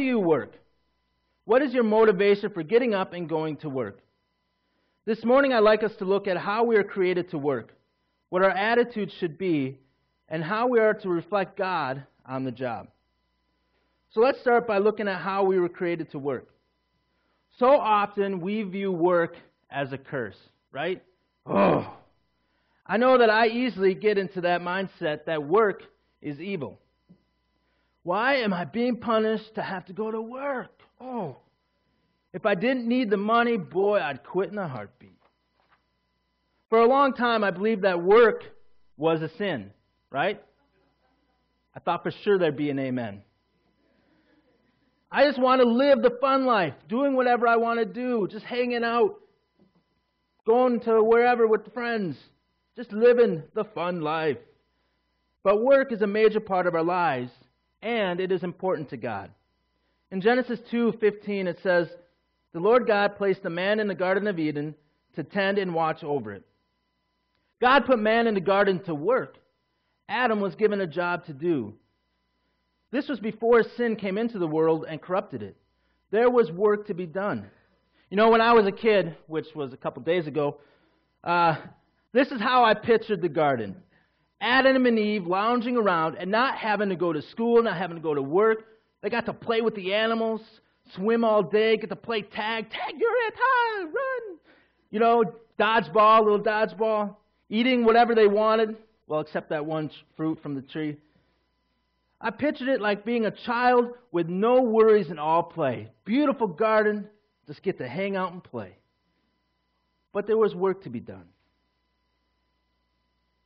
do you work? What is your motivation for getting up and going to work? This morning, I'd like us to look at how we are created to work, what our attitude should be, and how we are to reflect God on the job. So let's start by looking at how we were created to work. So often we view work as a curse, right? Oh, I know that I easily get into that mindset that work is evil. Why am I being punished to have to go to work? Oh, if I didn't need the money, boy, I'd quit in a heartbeat. For a long time, I believed that work was a sin, right? I thought for sure there'd be an amen. I just want to live the fun life, doing whatever I want to do, just hanging out, going to wherever with friends, just living the fun life. But work is a major part of our lives, and it is important to God. In Genesis 2:15 it says, "The Lord God placed the man in the garden of Eden to tend and watch over it." God put man in the garden to work. Adam was given a job to do. This was before sin came into the world and corrupted it. There was work to be done. You know, when I was a kid, which was a couple days ago, uh, this is how I pictured the garden Adam and Eve lounging around and not having to go to school, not having to go to work. They got to play with the animals, swim all day, get to play tag. Tag, you're it, hi, run. You know, dodgeball, little dodgeball, eating whatever they wanted. Well, except that one fruit from the tree. I pictured it like being a child with no worries and all play. Beautiful garden, just get to hang out and play. But there was work to be done.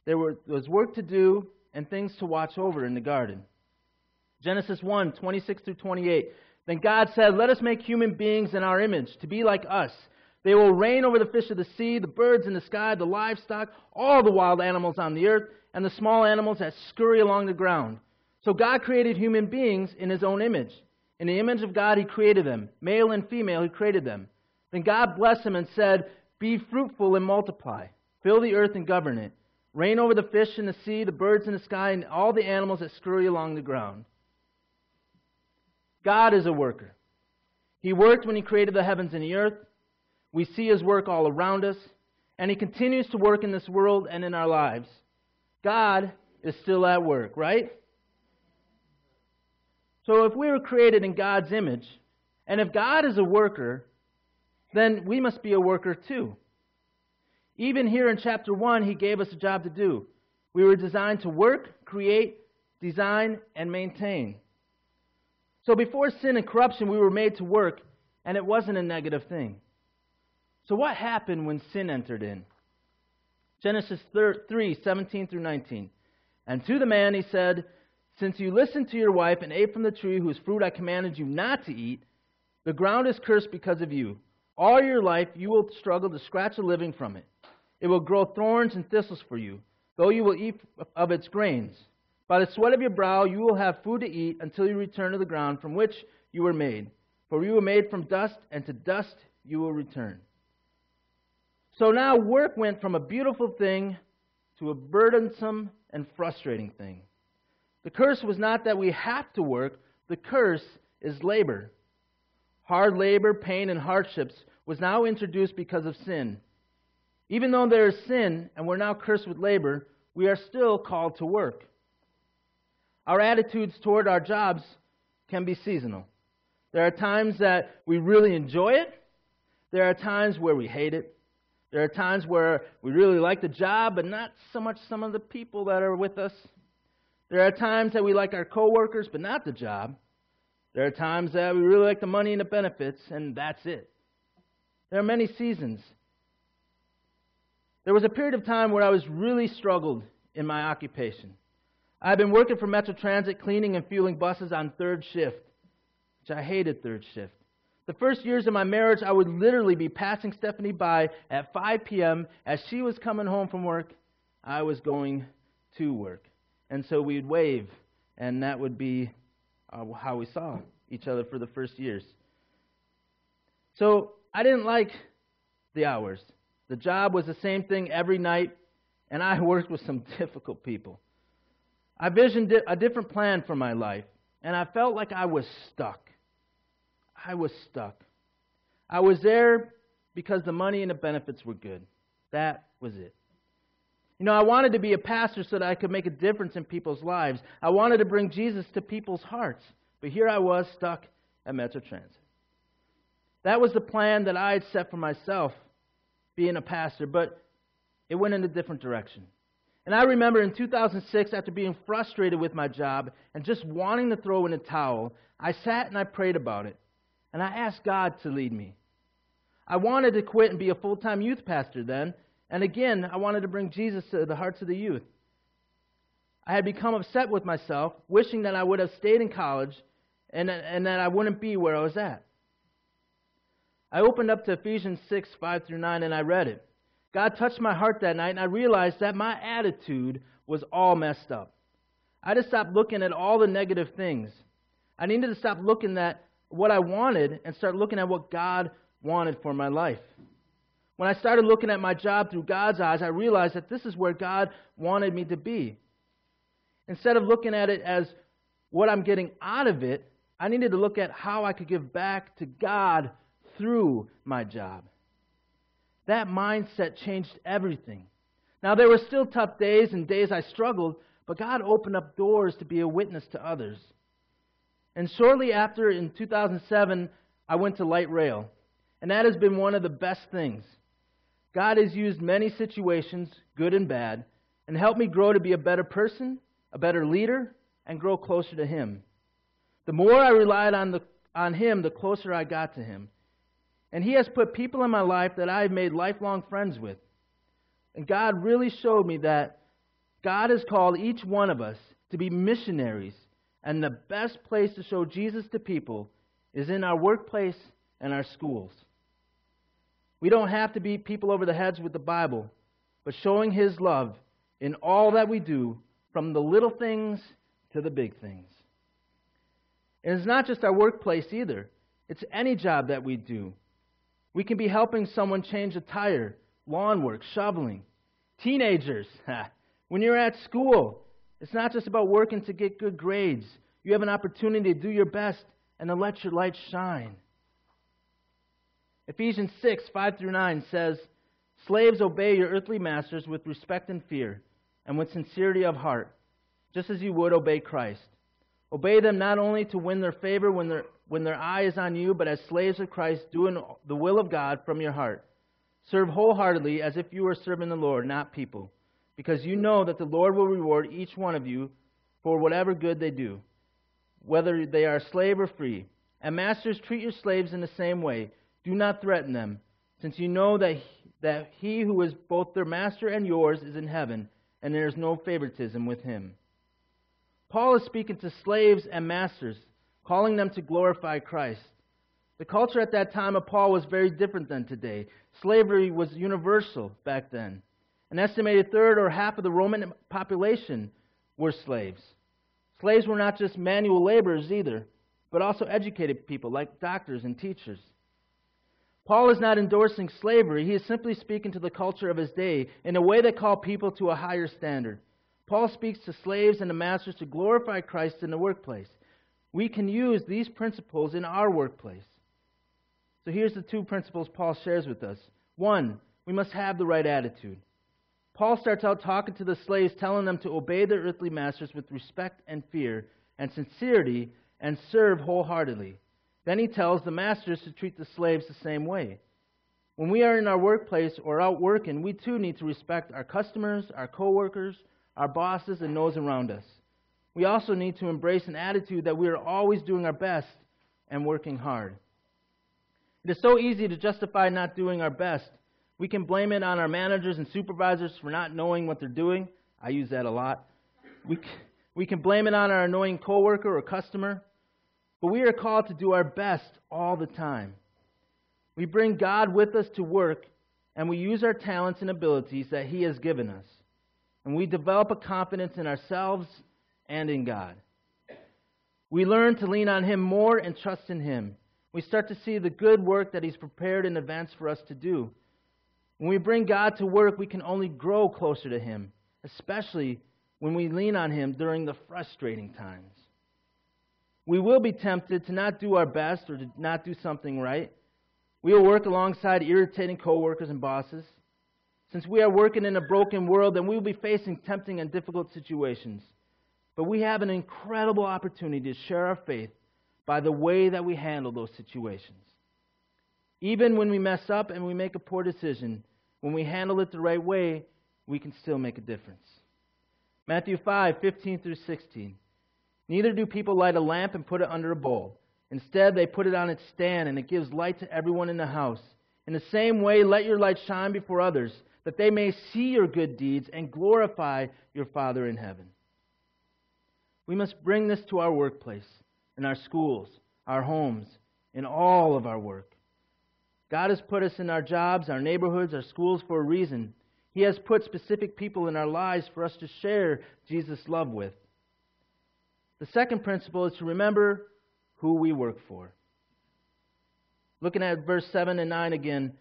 There was work to do and things to watch over in the garden. Genesis 1 26 through 28. Then God said, Let us make human beings in our image, to be like us. They will reign over the fish of the sea, the birds in the sky, the livestock, all the wild animals on the earth, and the small animals that scurry along the ground. So God created human beings in his own image. In the image of God, he created them. Male and female, he created them. Then God blessed them and said, Be fruitful and multiply. Fill the earth and govern it. Reign over the fish in the sea, the birds in the sky, and all the animals that scurry along the ground. God is a worker. He worked when he created the heavens and the earth. We see his work all around us, and he continues to work in this world and in our lives. God is still at work, right? So if we were created in God's image, and if God is a worker, then we must be a worker too. Even here in chapter 1, he gave us a job to do. We were designed to work, create, design, and maintain. So before sin and corruption, we were made to work, and it wasn't a negative thing. So what happened when sin entered in? Genesis 3 17 through 19. And to the man he said, since you listened to your wife and ate from the tree whose fruit I commanded you not to eat, the ground is cursed because of you. All your life you will struggle to scratch a living from it. It will grow thorns and thistles for you, though you will eat of its grains. By the sweat of your brow you will have food to eat until you return to the ground from which you were made. For you were made from dust, and to dust you will return. So now work went from a beautiful thing to a burdensome and frustrating thing. The curse was not that we have to work, the curse is labor. Hard labor, pain, and hardships was now introduced because of sin. Even though there is sin and we're now cursed with labor, we are still called to work. Our attitudes toward our jobs can be seasonal. There are times that we really enjoy it. There are times where we hate it. There are times where we really like the job, but not so much some of the people that are with us. There are times that we like our coworkers, but not the job. There are times that we really like the money and the benefits, and that's it. There are many seasons. There was a period of time where I was really struggled in my occupation. I had been working for Metro Transit, cleaning and fueling buses on third shift, which I hated third shift. The first years of my marriage, I would literally be passing Stephanie by at 5 p.m. as she was coming home from work. I was going to work. And so we'd wave, and that would be uh, how we saw each other for the first years. So I didn't like the hours. The job was the same thing every night, and I worked with some difficult people. I visioned a different plan for my life, and I felt like I was stuck. I was stuck. I was there because the money and the benefits were good. That was it. You know, I wanted to be a pastor so that I could make a difference in people's lives. I wanted to bring Jesus to people's hearts. But here I was stuck at Metro Transit. That was the plan that I had set for myself, being a pastor, but it went in a different direction. And I remember in 2006, after being frustrated with my job and just wanting to throw in a towel, I sat and I prayed about it. And I asked God to lead me. I wanted to quit and be a full time youth pastor then, and again, I wanted to bring Jesus to the hearts of the youth. I had become upset with myself, wishing that I would have stayed in college and, and that I wouldn't be where I was at. I opened up to Ephesians 6, 5 through 9, and I read it. God touched my heart that night, and I realized that my attitude was all messed up. I had to stop looking at all the negative things. I needed to stop looking at what I wanted and start looking at what God wanted for my life. When I started looking at my job through God's eyes, I realized that this is where God wanted me to be. Instead of looking at it as what I'm getting out of it, I needed to look at how I could give back to God through my job. That mindset changed everything. Now, there were still tough days and days I struggled, but God opened up doors to be a witness to others. And shortly after, in 2007, I went to light rail. And that has been one of the best things. God has used many situations, good and bad, and helped me grow to be a better person, a better leader, and grow closer to Him. The more I relied on, the, on Him, the closer I got to Him. And He has put people in my life that I have made lifelong friends with. And God really showed me that God has called each one of us to be missionaries. And the best place to show Jesus to people is in our workplace and our schools. We don't have to beat people over the heads with the Bible, but showing His love in all that we do, from the little things to the big things. And it's not just our workplace either, it's any job that we do. We can be helping someone change a tire, lawn work, shoveling. Teenagers, when you're at school, it's not just about working to get good grades. You have an opportunity to do your best and to let your light shine. Ephesians 6, 5 through 9 says, Slaves, obey your earthly masters with respect and fear, and with sincerity of heart, just as you would obey Christ. Obey them not only to win their favor when their, when their eye is on you, but as slaves of Christ, doing the will of God from your heart. Serve wholeheartedly as if you were serving the Lord, not people, because you know that the Lord will reward each one of you for whatever good they do, whether they are slave or free. And masters, treat your slaves in the same way. Do not threaten them, since you know that, that he who is both their master and yours is in heaven, and there is no favoritism with him. Paul is speaking to slaves and masters, calling them to glorify Christ. The culture at that time of Paul was very different than today. Slavery was universal back then. An estimated third or half of the Roman population were slaves. Slaves were not just manual laborers either, but also educated people like doctors and teachers. Paul is not endorsing slavery. He is simply speaking to the culture of his day in a way that called people to a higher standard. Paul speaks to slaves and to masters to glorify Christ in the workplace. We can use these principles in our workplace. So here's the two principles Paul shares with us. One, we must have the right attitude. Paul starts out talking to the slaves, telling them to obey their earthly masters with respect and fear and sincerity and serve wholeheartedly. Then he tells the masters to treat the slaves the same way. When we are in our workplace or out working, we too need to respect our customers, our coworkers, our bosses, and those around us. We also need to embrace an attitude that we are always doing our best and working hard. It is so easy to justify not doing our best. We can blame it on our managers and supervisors for not knowing what they're doing. I use that a lot. We, we can blame it on our annoying coworker or customer. But we are called to do our best all the time. We bring God with us to work, and we use our talents and abilities that He has given us. And we develop a confidence in ourselves and in God. We learn to lean on Him more and trust in Him. We start to see the good work that He's prepared in advance for us to do. When we bring God to work, we can only grow closer to Him, especially when we lean on Him during the frustrating times. We will be tempted to not do our best or to not do something right. We will work alongside irritating coworkers and bosses. Since we are working in a broken world, then we will be facing tempting and difficult situations. But we have an incredible opportunity to share our faith by the way that we handle those situations. Even when we mess up and we make a poor decision, when we handle it the right way, we can still make a difference. Matthew 5, 15 through 16. Neither do people light a lamp and put it under a bowl. Instead, they put it on its stand, and it gives light to everyone in the house. In the same way, let your light shine before others, that they may see your good deeds and glorify your Father in heaven. We must bring this to our workplace, in our schools, our homes, in all of our work. God has put us in our jobs, our neighborhoods, our schools for a reason. He has put specific people in our lives for us to share Jesus' love with. The second principle is to remember who we work for. Looking at verse 7 and 9 again,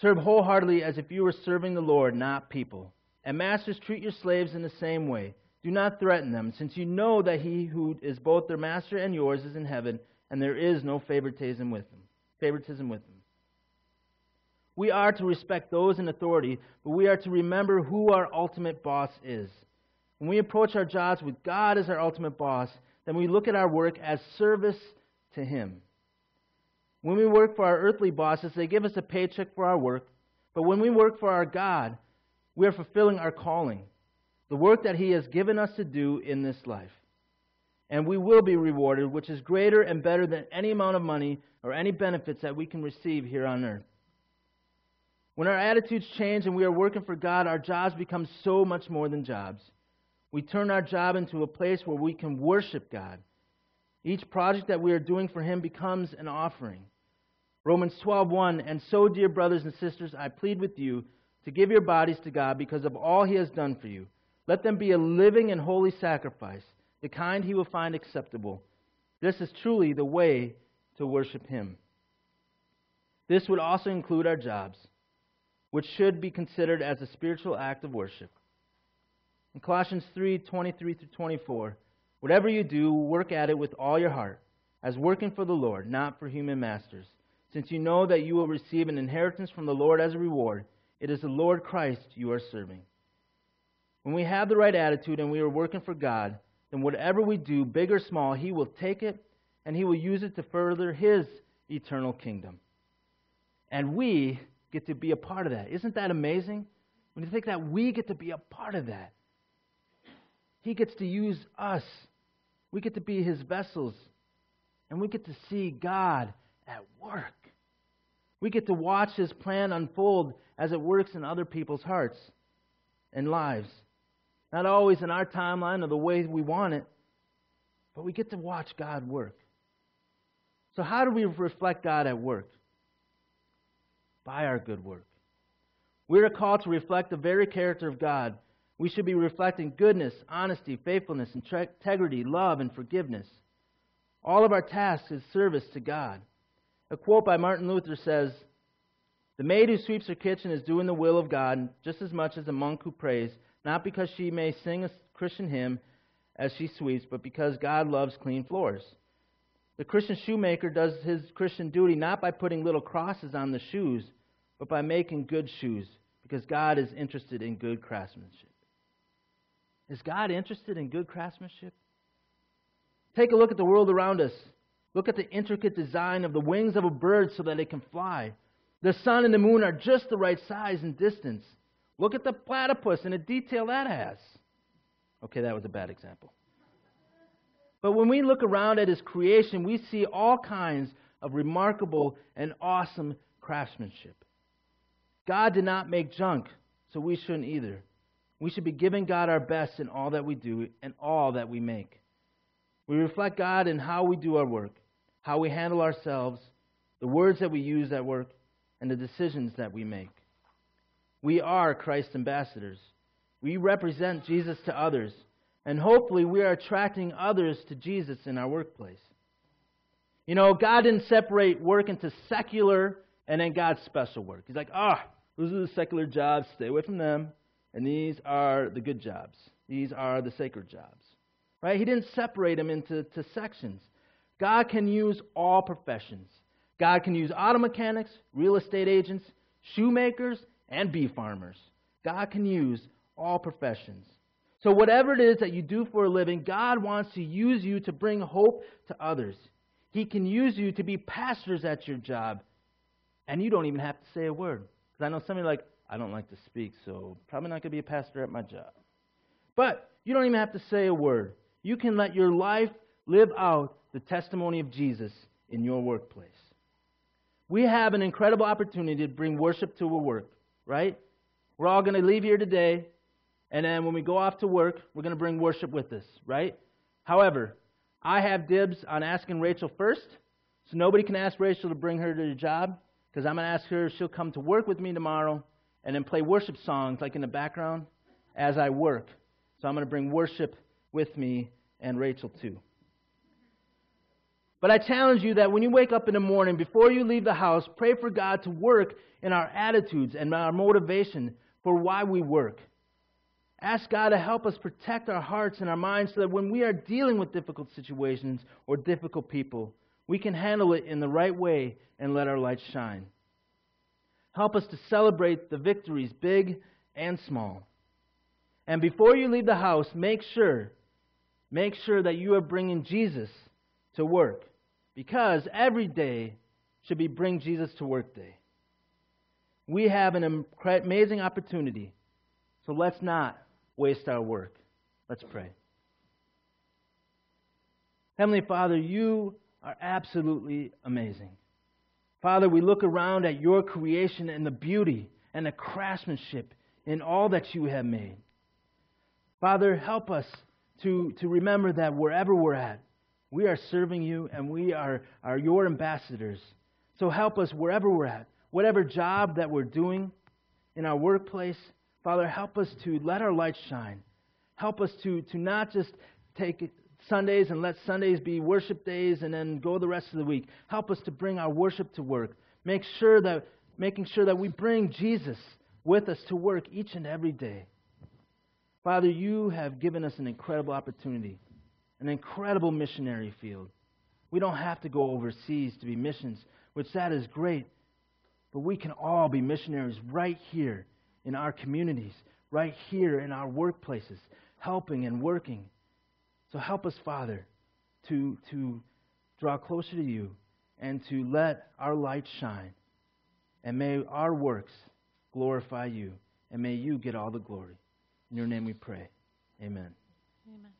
serve wholeheartedly as if you were serving the Lord, not people. And masters, treat your slaves in the same way. Do not threaten them, since you know that he who is both their master and yours is in heaven, and there is no favoritism with them. Favoritism with them. We are to respect those in authority, but we are to remember who our ultimate boss is. When we approach our jobs with God as our ultimate boss, then we look at our work as service to Him. When we work for our earthly bosses, they give us a paycheck for our work. But when we work for our God, we are fulfilling our calling, the work that He has given us to do in this life. And we will be rewarded, which is greater and better than any amount of money or any benefits that we can receive here on earth. When our attitudes change and we are working for God, our jobs become so much more than jobs. We turn our job into a place where we can worship God. Each project that we are doing for Him becomes an offering. Romans 12:1 And so dear brothers and sisters I plead with you to give your bodies to God because of all he has done for you let them be a living and holy sacrifice the kind he will find acceptable this is truly the way to worship him this would also include our jobs which should be considered as a spiritual act of worship in Colossians 3:23 through 24, whatever you do, work at it with all your heart, as working for the Lord, not for human masters, since you know that you will receive an inheritance from the Lord as a reward. It is the Lord Christ you are serving. When we have the right attitude and we are working for God, then whatever we do, big or small, He will take it and He will use it to further His eternal kingdom. And we get to be a part of that. Isn't that amazing? When you think that we get to be a part of that. He gets to use us. We get to be his vessels. And we get to see God at work. We get to watch his plan unfold as it works in other people's hearts and lives. Not always in our timeline or the way we want it, but we get to watch God work. So, how do we reflect God at work? By our good work. We are called to reflect the very character of God we should be reflecting goodness, honesty, faithfulness, integrity, love, and forgiveness. All of our tasks is service to God. A quote by Martin Luther says, The maid who sweeps her kitchen is doing the will of God just as much as the monk who prays, not because she may sing a Christian hymn as she sweeps, but because God loves clean floors. The Christian shoemaker does his Christian duty not by putting little crosses on the shoes, but by making good shoes, because God is interested in good craftsmanship. Is God interested in good craftsmanship? Take a look at the world around us. Look at the intricate design of the wings of a bird so that it can fly. The sun and the moon are just the right size and distance. Look at the platypus and the detail that has. Okay, that was a bad example. But when we look around at his creation, we see all kinds of remarkable and awesome craftsmanship. God did not make junk, so we shouldn't either. We should be giving God our best in all that we do and all that we make. We reflect God in how we do our work, how we handle ourselves, the words that we use at work, and the decisions that we make. We are Christ's ambassadors. We represent Jesus to others, and hopefully we are attracting others two Jesus in our workplace. You know, God didn't separate work into secular and then God's special work. He's like, ah, oh, those are the secular jobs, stay away from them. And these are the good jobs. These are the sacred jobs. Right? He didn't separate them into to sections. God can use all professions. God can use auto mechanics, real estate agents, shoemakers, and bee farmers. God can use all professions. So, whatever it is that you do for a living, God wants to use you to bring hope to others. He can use you to be pastors at your job, and you don't even have to say a word. Because I know some of you are like, I don't like to speak, so probably not going to be a pastor at my job. But you don't even have to say a word. You can let your life live out the testimony of Jesus in your workplace. We have an incredible opportunity to bring worship to a work, right? We're all going to leave here today, and then when we go off to work, we're going to bring worship with us, right? However, I have dibs on asking Rachel first, so nobody can ask Rachel to bring her to the job, because I'm going to ask her if she'll come to work with me tomorrow and then play worship songs like in the background as I work. So I'm going to bring worship with me and Rachel too. But I challenge you that when you wake up in the morning, before you leave the house, pray for God to work in our attitudes and our motivation for why we work. Ask God to help us protect our hearts and our minds so that when we are dealing with difficult situations or difficult people, we can handle it in the right way and let our light shine. Help us to celebrate the victories, big and small. And before you leave the house, make sure, make sure that you are bringing Jesus to work. Because every day should be bring Jesus to work day. We have an amazing opportunity. So let's not waste our work. Let's pray. Heavenly Father, you are absolutely amazing. Father, we look around at your creation and the beauty and the craftsmanship in all that you have made. Father, help us to, to remember that wherever we're at, we are serving you and we are, are your ambassadors. So help us wherever we're at, whatever job that we're doing in our workplace. Father, help us to let our light shine. Help us to, to not just take Sundays and let Sundays be worship days and then go the rest of the week. Help us to bring our worship to work. Make sure that, making sure that we bring Jesus with us to work each and every day. Father, you have given us an incredible opportunity, an incredible missionary field. We don't have to go overseas to be missions, which that is great. But we can all be missionaries right here in our communities, right here in our workplaces, helping and working. So help us, Father, to, to draw closer to you and to let our light shine. And may our works glorify you. And may you get all the glory. In your name we pray. Amen. Amen.